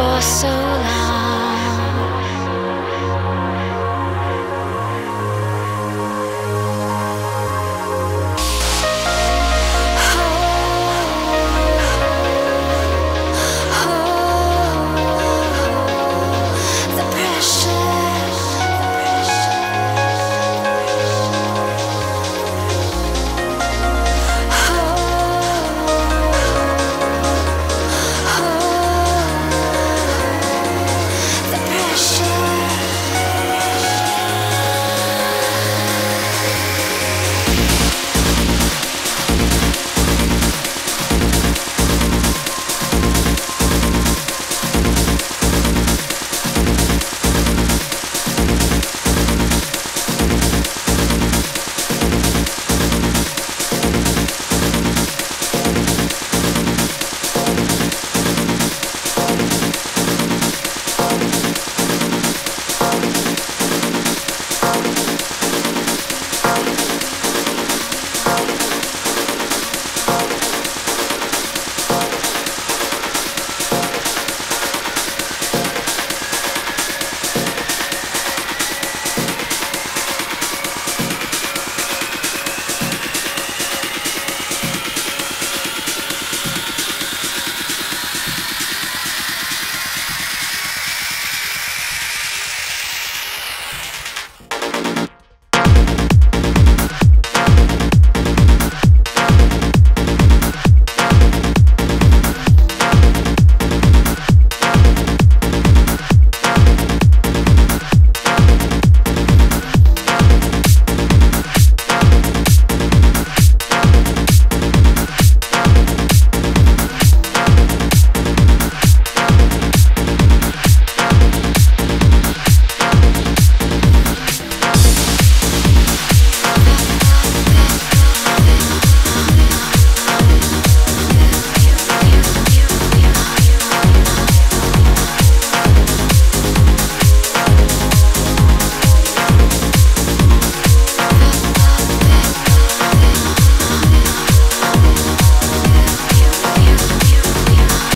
for so